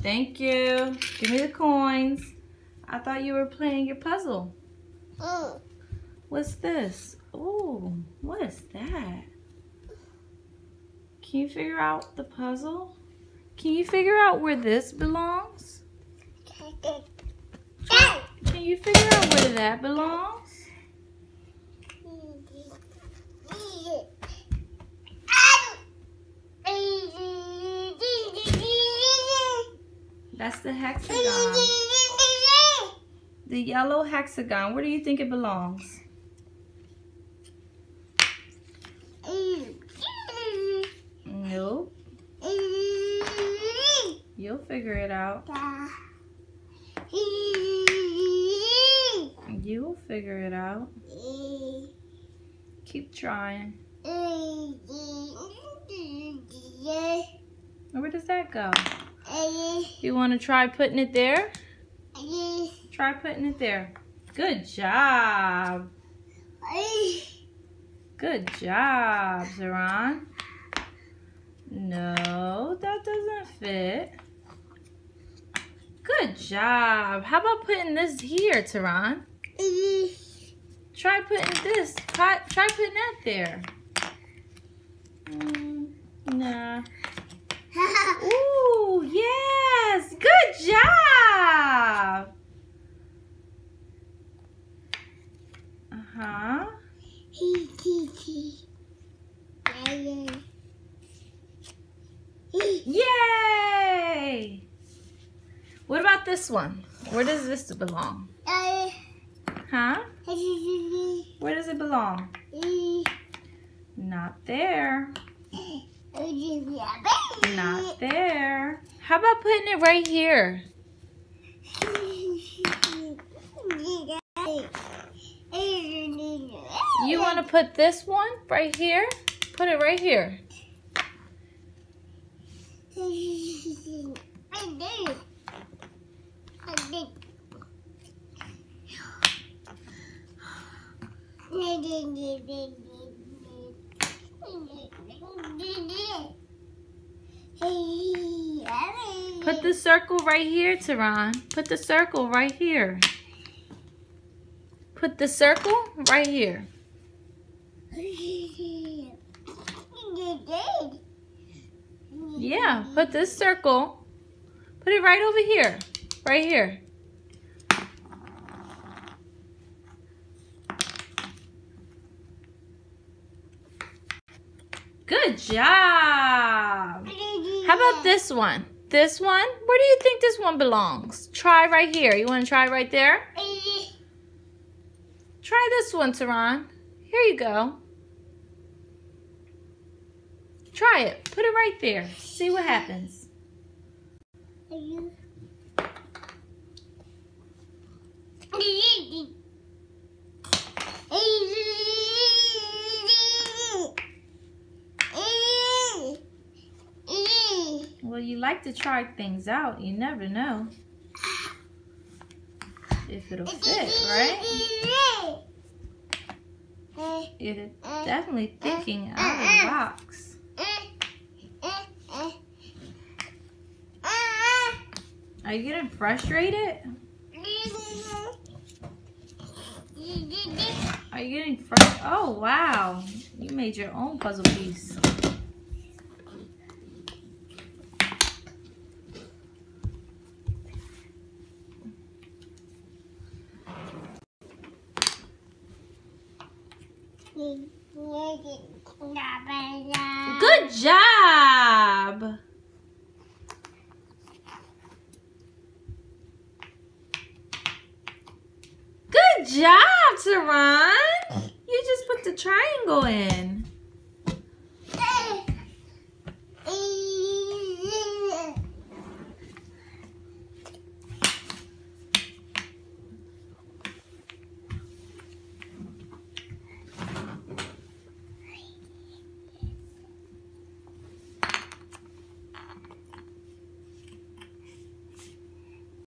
Thank you. Give me the coins. I thought you were playing your puzzle. Mm. What's this? Oh, what is that? Can you figure out the puzzle? Can you figure out where this belongs? Can you figure out where that belongs? That's the hexagon. The yellow hexagon. Where do you think it belongs? Nope. You'll figure it out. You'll figure it out. Keep trying. Where does that go? You want to try putting it there? Try putting it there. Good job. Good job, Zeron. No, that doesn't fit. Good job. How about putting this here, Terron? Try putting this. Try, putting that there. Mm, nah. Ooh, yes. Good job. Uh-huh. Yay! What about this one? Where does this belong? Huh? Where does it belong? Not there. Not there. How about putting it right here? You want to put this one right here? Put it right here. Put the circle right here, Terron. Put the circle right here. Put the circle right here. Yeah, put this circle. Put it right over here. Right here. Good job. How about this one? This one? Where do you think this one belongs? Try right here. You want to try right there? Try this one, Terron. Here you go. Try it. Put it right there. See what happens. Well, you like to try things out. You never know if it'll fit, right? You're definitely thinking out of the box. Are you getting frustrated? Are you getting frustrated? Oh, wow. You made your own puzzle piece. Good job. Good job, Terron. You just put the triangle in.